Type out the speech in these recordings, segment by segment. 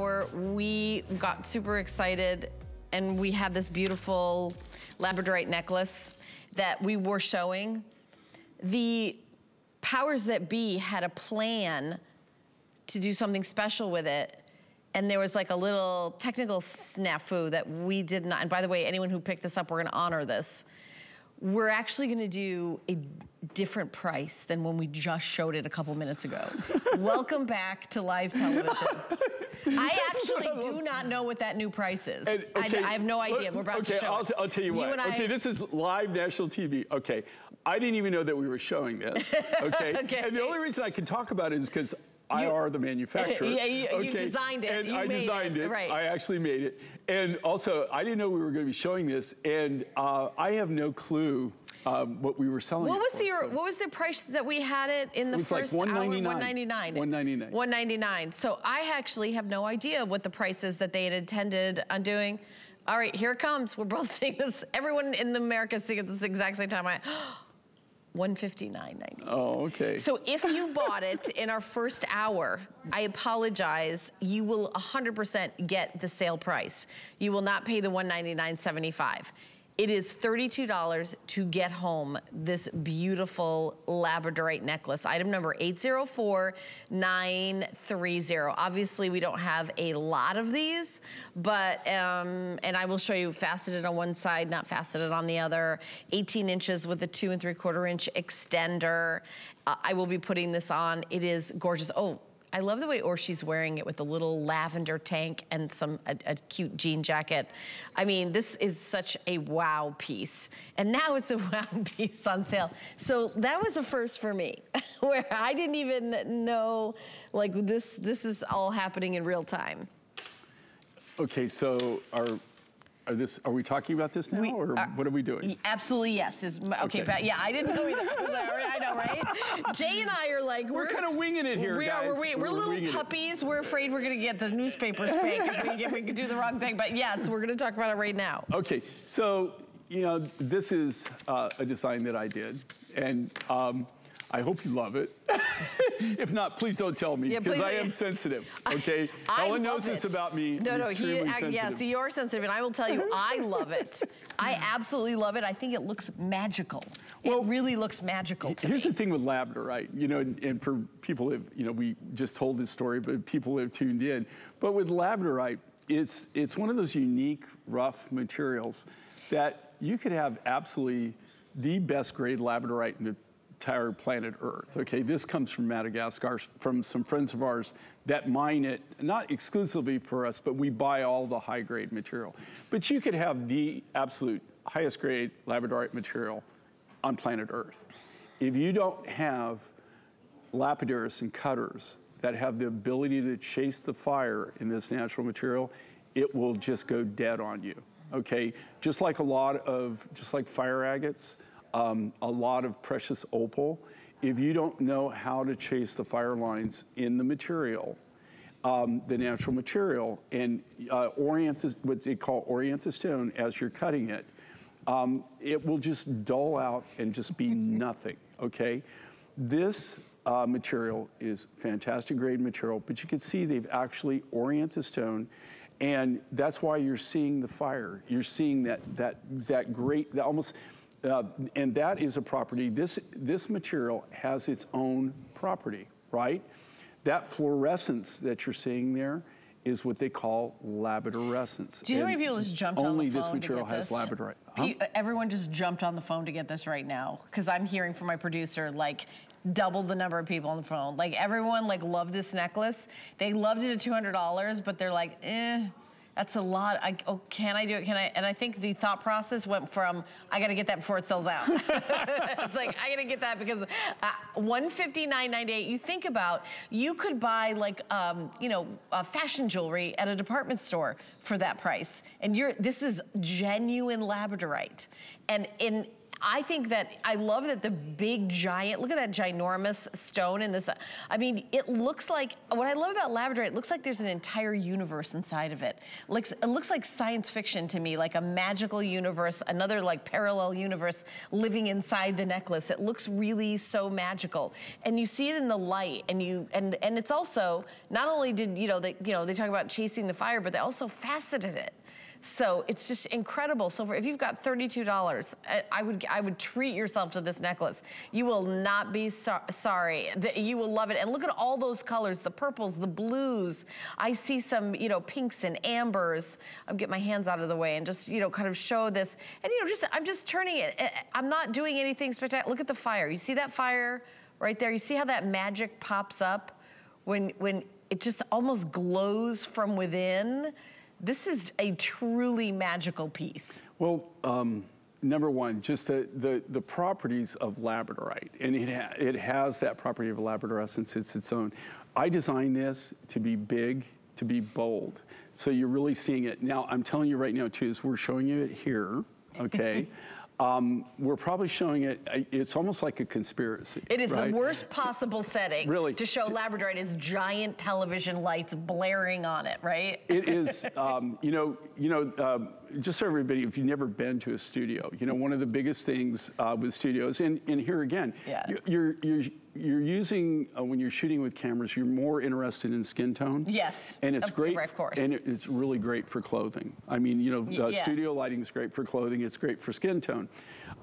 we got super excited and we had this beautiful labradorite necklace that we were showing. The powers that be had a plan to do something special with it. And there was like a little technical snafu that we did not, and by the way, anyone who picked this up, we're gonna honor this. We're actually gonna do a different price than when we just showed it a couple minutes ago. Welcome back to live television. I actually do not know what that new price is. And, okay, I, I, have no idea. We're about okay, to show I'll, I'll tell you, you what. okay, I... this is live national TV. Okay, I didn't even know that we were showing this. Okay, okay. and the only reason I can talk about it is because I are the manufacturer. Yeah, you, okay. you designed it. And you I designed it. it. Right. I actually made it. And also, I didn't know we were going to be showing this, and uh, I have no clue um, what we were selling. What was for, the so. what was the price that we had it in the it first like 199. hour? 199. 199. 199. So I actually have no idea what the prices that they had intended on doing. All right, here it comes. We're both seeing this. Everyone in America is seeing it at the exact same time. I, 159.90. Oh, okay. So if you bought it in our first hour, I apologize. You will 100% get the sale price. You will not pay the 199.75. It is $32 to get home this beautiful labradorite necklace. Item number 804930. Obviously, we don't have a lot of these, but, um, and I will show you faceted on one side, not faceted on the other. 18 inches with a two and three quarter inch extender. Uh, I will be putting this on. It is gorgeous. Oh, I love the way Orshi's wearing it with a little lavender tank and some a, a, cute jean jacket. I mean, this is such a wow piece. And now it's a wow piece on sale. So that was a first for me, where I didn't even know, like this, this is all happening in real time. Okay, so our are this? Are we talking about this now, we, or uh, what are we doing? Absolutely, yes. Is okay, okay. yeah, I didn't know either. I know, right? Jay and I are like we're, we're kind of winging it here, we guys. Are, we're, we're, we're little puppies. It. We're afraid we're going to get the newspaper spank if we if we do the wrong thing. But yes, we're going to talk about it right now. Okay, so you know this is uh, a design that I did, and. Um, I hope you love it. if not, please don't tell me because yeah, I am sensitive. Okay, I, Ellen knows it. this about me. No, no, he. Uh, yes, you're sensitive, and I will tell you, I love it. I absolutely love it. I think it looks magical. Well, it really looks magical to here's me. the thing with labradorite, you know, and, and for people that you know, we just told this story, but people have tuned in. But with labradorite, it's it's one of those unique rough materials that you could have absolutely the best grade labradorite in the entire planet Earth. Okay, this comes from Madagascar, from some friends of ours that mine it, not exclusively for us, but we buy all the high grade material. But you could have the absolute highest grade labradorite material on planet Earth. If you don't have lapidaries and cutters that have the ability to chase the fire in this natural material, it will just go dead on you. Okay, just like a lot of, just like fire agates, um, a lot of precious opal. If you don't know how to chase the fire lines in the material, um, the natural material, and uh, orient what they call orient the stone as you're cutting it, um, it will just dull out and just be nothing, okay? This uh, material is fantastic grade material, but you can see they've actually orient the stone and that's why you're seeing the fire. You're seeing that, that, that great, that almost, uh, and that is a property, this, this material has its own property, right? That fluorescence that you're seeing there is what they call labradorescence. Do you know how many people just jumped on the phone Only this material has this? labradorite. Huh? Everyone just jumped on the phone to get this right now because I'm hearing from my producer like double the number of people on the phone. Like everyone like loved this necklace. They loved it at $200, but they're like, eh, that's a lot. I, oh, can I do it? Can I? And I think the thought process went from, I got to get that before it sells out. it's like, I got to get that because uh, 159.98. You think about, you could buy like, um, you know, uh, fashion jewelry at a department store for that price. And you're, this is genuine labradorite. And in, I think that, I love that the big giant, look at that ginormous stone in this. I mean, it looks like, what I love about labradorite, it looks like there's an entire universe inside of it. It looks, it looks like science fiction to me, like a magical universe, another like parallel universe living inside the necklace. It looks really so magical. And you see it in the light and you, and, and it's also, not only did, you know, they, you know, they talk about chasing the fire, but they also faceted it. So it's just incredible. So for, if you've got $32, I would I would treat yourself to this necklace. You will not be so sorry. You will love it. And look at all those colors, the purples, the blues. I see some, you know, pinks and ambers. I'm getting my hands out of the way and just, you know, kind of show this. And, you know, just I'm just turning it. Eh, eh, I'm not doing anything spectacular. Look at the fire. You see that fire right there? You see how that magic pops up when, when it just almost glows from within? This is a truly magical piece. Well, um, number one, just the, the, the, properties of labradorite, and it, ha it has that property of labradorescence, it's its own. I designed this to be big, to be bold. So you're really seeing it. Now, I'm telling you right now, too, is we're showing you it here, okay? Um, we're probably showing it, it's almost like a conspiracy. It is right? the worst possible setting really? to show Labradorite is giant television lights blaring on it, right? It is, um, you know, you know, um, just so everybody, if you've never been to a studio, you know, one of the biggest things uh, with studios, and, and here again, yeah. you're, you're, you're using, uh, when you're shooting with cameras, you're more interested in skin tone. Yes. And it's of, great. Of course. And it, it's really great for clothing. I mean, you know, uh, yeah. studio lighting is great for clothing. It's great for skin tone.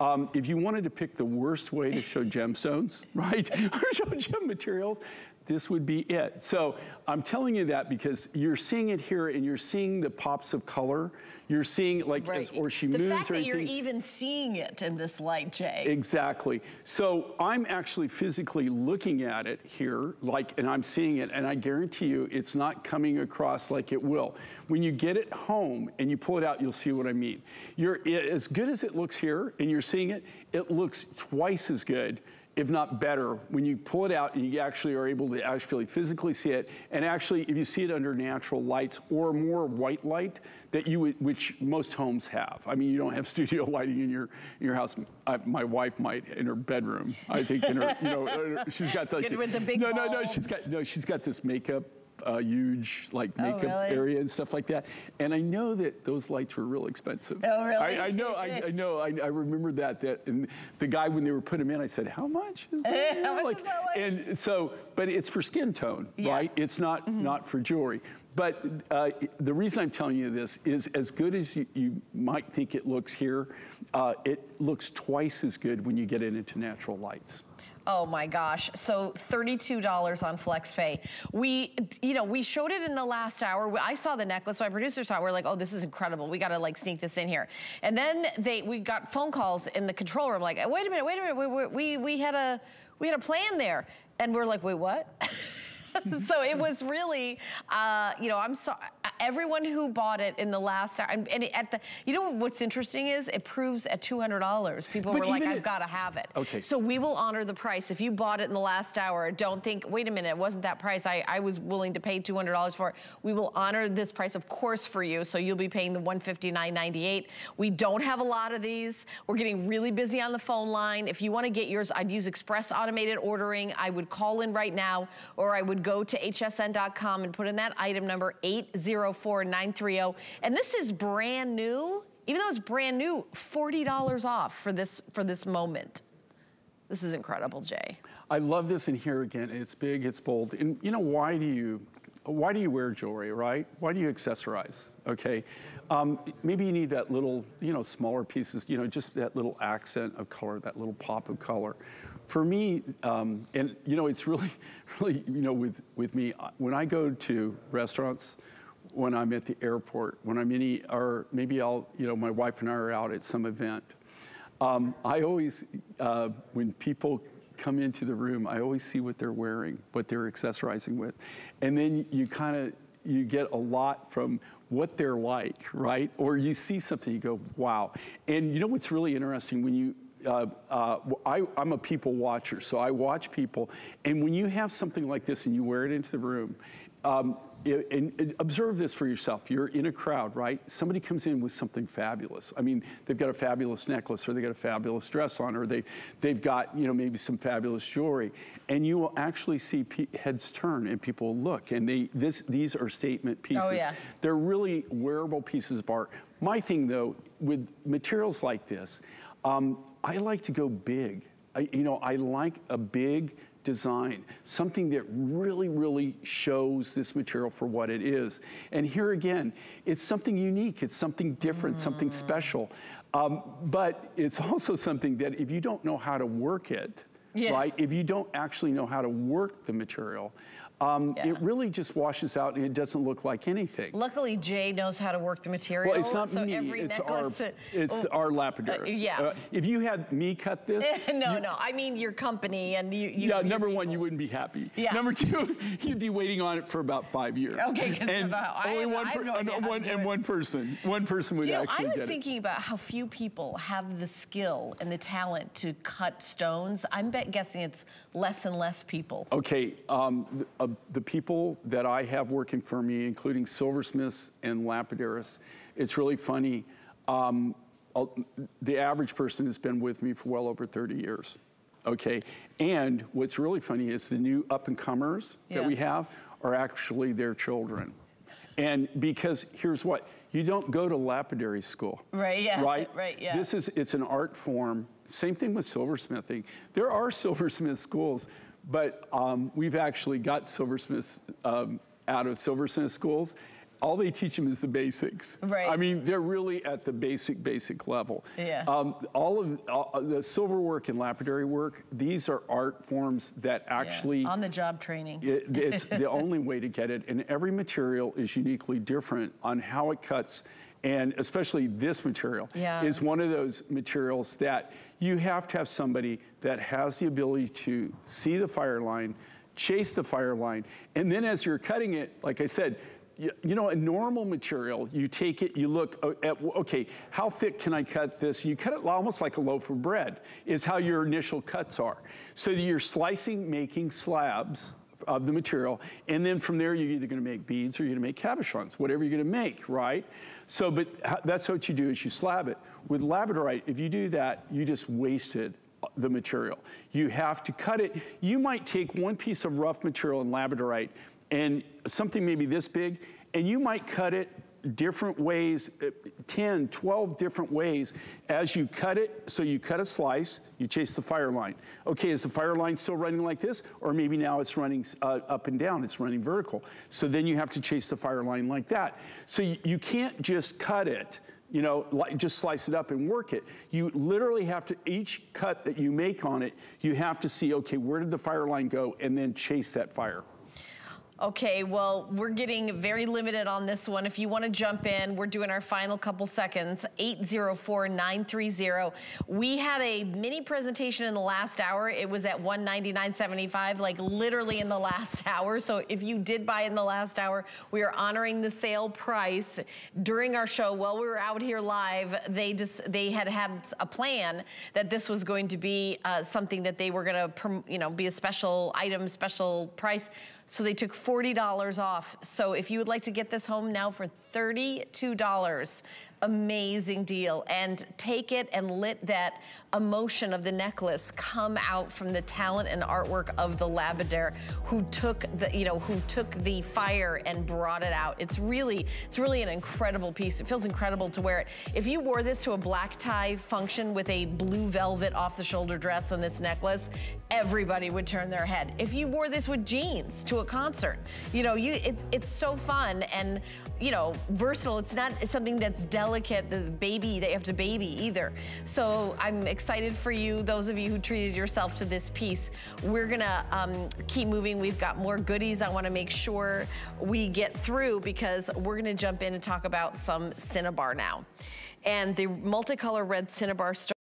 Um, if you wanted to pick the worst way to show gemstones, right, or show gem materials, this would be it. So I'm telling you that because you're seeing it here and you're seeing the pops of color. You're seeing like, right. as, or she the moves fact or that you're even seeing it in this light, Jay. Exactly. So I'm actually physically looking at it here, like, and I'm seeing it, and I guarantee you it's not coming across like it will. When you get it home and you pull it out, you'll see what I mean. You're, as good as it looks here and you're seeing it, it looks twice as good if not better, when you pull it out and you actually are able to actually physically see it, and actually if you see it under natural lights or more white light, that you would, which most homes have. I mean, you don't have studio lighting in your in your house. I, my wife might in her bedroom. I think in her, you know, she's got like with the big no, no, no. She's got no. She's got this makeup a huge like oh, makeup oh, really? area and stuff like that. And I know that those lights were real expensive. Oh, really? I, I know, I, I, know, I, I remember that. That and the guy when they were putting them in, I said, "How much is that?" How much like, is that like? And so, but it's for skin tone, yeah. right? It's not mm -hmm. not for jewelry. But uh, the reason I'm telling you this is as good as you, you might think it looks here, uh, it looks twice as good when you get it into natural lights. Oh my gosh. So $32 on FlexPay. We, you know, we showed it in the last hour. I saw the necklace, my producer saw it. We're like, oh, this is incredible. We got to like sneak this in here. And then they, we got phone calls in the control room like, wait a minute, wait a minute. We, we, we had a, we had a plan there. And we're like, wait, what? so it was really, uh, you know, I'm sorry. Everyone who bought it in the last hour, and, and at the, you know what's interesting is it proves at $200, people but were like, I've got to have it. Okay. So we will honor the price. If you bought it in the last hour, don't think, wait a minute, it wasn't that price. I, I was willing to pay $200 for it. We will honor this price, of course, for you. So you'll be paying the $159.98. We don't have a lot of these. We're getting really busy on the phone line. If you want to get yours, I'd use express automated ordering. I would call in right now, or I would go to hsn.com and put in that item number 804930. And this is brand new. Even though it's brand new, $40 off for this for this moment. This is incredible, Jay. I love this in here again. It's big, it's bold. And you know, why do you why do you wear jewelry, right? Why do you accessorize? Okay. Um, maybe you need that little, you know, smaller pieces, you know, just that little accent of color, that little pop of color for me, um, and you know, it's really, really, you know, with, with me, when I go to restaurants, when I'm at the airport, when I'm in, or maybe I'll, you know, my wife and I are out at some event, um, I always, uh, when people come into the room, I always see what they're wearing, what they're accessorizing with. And then you kind of, you get a lot from what they're like, right? Or you see something, you go, wow. And you know what's really interesting? When you uh, uh, I, am a people watcher, so I watch people. And when you have something like this and you wear it into the room, um, and, and observe this for yourself. You're in a crowd, right? Somebody comes in with something fabulous. I mean, they've got a fabulous necklace, or they've got a fabulous dress on, or they they've got you know maybe some fabulous jewelry, and you will actually see heads turn and people look, and they this these are statement pieces. Oh yeah. They're really wearable pieces of art. My thing though, with materials like this, um, I like to go big. I, you know, I like a big design, something that really, really shows this material for what it is. And here again, it's something unique, it's something different, mm. something special. Um, but it's also something that if you don't know how to work it, yeah. right, if you don't actually know how to work the material, um, yeah. It really just washes out and it doesn't look like anything. Luckily, Jay knows how to work the material. Well, it's not so me. it's our, it's oh, our lapidaries. Uh, yeah. Uh, if you had me cut this. no, you, no. I mean your company and you. you yeah. Number one, you wouldn't be happy. Yeah. Number two, you'd be waiting on it for about five years. Okay. And about, only one, per, no one and one person, one person would you know, actually I was thinking about how few people have the skill and the talent to cut stones. I'm bet guessing it's less and less people. Okay. Um, the, uh, the people that I have working for me, including silversmiths and lapidaries. It's really funny. Um, the average person has been with me for well over 30 years. Okay, and what's really funny is the new up and comers yeah. that we have are actually their children. And because here's what, you don't go to lapidary school. Right, yeah. Right? Right, yeah. This is, it's an art form. Same thing with silversmithing. There are silversmith schools, but um, we've actually got silversmiths um, out of silversmith schools. All they teach them is the basics. Right. I mean, they're really at the basic, basic level. Yeah. Um, all of all, the silver work and lapidary work, these are art forms that actually. Yeah. On the job training. It, it's the only way to get it. And every material is uniquely different on how it cuts and especially this material yeah. is one of those materials that you have to have somebody that has the ability to see the fire line, chase the fire line, and then as you're cutting it, like I said, you, you know, a normal material, you take it, you look uh, at, okay, how thick can I cut this? You cut it almost like a loaf of bread, is how your initial cuts are. So you're slicing, making slabs, of the material, and then from there you're either going to make beads or you're going to make cabochons, whatever you're going to make, right? So, but that's what you do is you slab it. With labradorite, if you do that, you just wasted uh, the material. You have to cut it. You might take one piece of rough material in labradorite and something maybe this big, and you might cut it different ways, uh, 10, 12 different ways as you cut it. So you cut a slice, you chase the fire line. Okay, is the fire line still running like this? Or maybe now it's running uh, up and down, it's running vertical. So then you have to chase the fire line like that. So you, you can't just cut it you know, just slice it up and work it. You literally have to, each cut that you make on it, you have to see, okay, where did the fire line go? And then chase that fire. Okay, well, we're getting very limited on this one. If you want to jump in, we're doing our final couple seconds, 804-930. We had a mini presentation in the last hour. It was at 199.75, like literally in the last hour. So if you did buy in the last hour, we are honoring the sale price. During our show, while we were out here live, they just they had had a plan that this was going to be uh, something that they were going to, you know, be a special item, special price. So they took $40 off. So if you would like to get this home now for $32, amazing deal. And take it and let that emotion of the necklace come out from the talent and artwork of the Labrador who took the, you know, who took the fire and brought it out. It's really, it's really an incredible piece. It feels incredible to wear it. If you wore this to a black tie function with a blue velvet off the shoulder dress and this necklace, everybody would turn their head. If you wore this with jeans to a concert, you know, you it, it's so fun and, you know, versatile. It's not it's something that's delicate, the baby you have to baby either. So I'm excited for you, those of you who treated yourself to this piece. We're gonna um, keep moving. We've got more goodies I wanna make sure we get through because we're gonna jump in and talk about some Cinnabar now. And the multicolor red Cinnabar